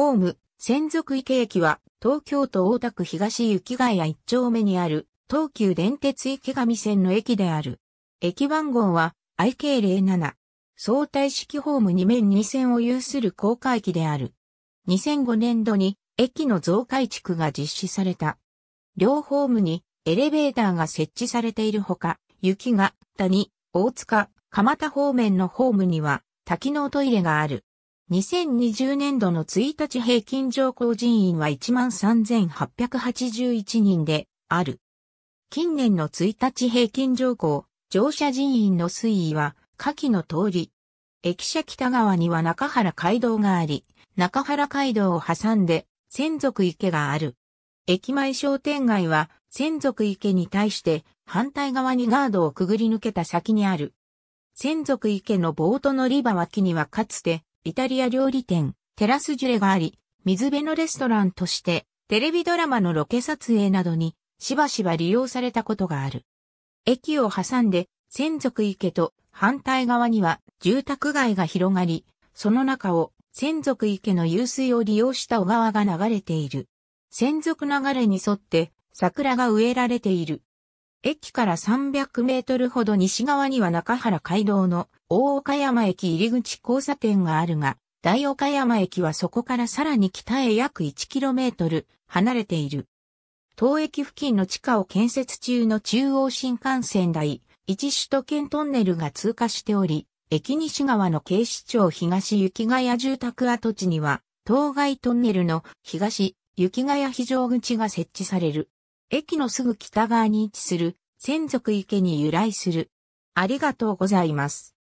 ホーム、専属池駅は、東京都大田区東雪ヶ谷一丁目にある、東急電鉄池上線の駅である。駅番号は IK07。相対式ホーム2面2線を有する高架駅である。2005年度に駅の増改築が実施された。両ホームにエレベーターが設置されているほか、雪が谷、大塚、蒲田方面のホームには多機能トイレがある。2020年度の1日平均乗降人員は13,881人である。近年の1日平均乗降、乗車人員の推移は下記の通り。駅舎北側には中原街道があり、中原街道を挟んで専属池がある。駅前商店街は専属池に対して反対側にガードをくぐり抜けた先にある。専属池のボート乗り場脇にはかつてイタリア料理店テラスジュレがあり、水辺のレストランとしてテレビドラマのロケ撮影などにしばしば利用されたことがある。駅を挟んで専属池と反対側には住宅街が広がり、その中を専属池の湧水を利用した小川が流れている。専属流れに沿って桜が植えられている。駅から300メートルほど西側には中原街道の大岡山駅入口交差点があるが、大岡山駅はそこからさらに北へ約 1km 離れている。当駅付近の地下を建設中の中央新幹線台、一首都圏トンネルが通過しており、駅西側の警視庁東雪ヶ谷住宅跡地には、当該トンネルの東雪ヶ谷非常口が設置される。駅のすぐ北側に位置する、専属池に由来する。ありがとうございます。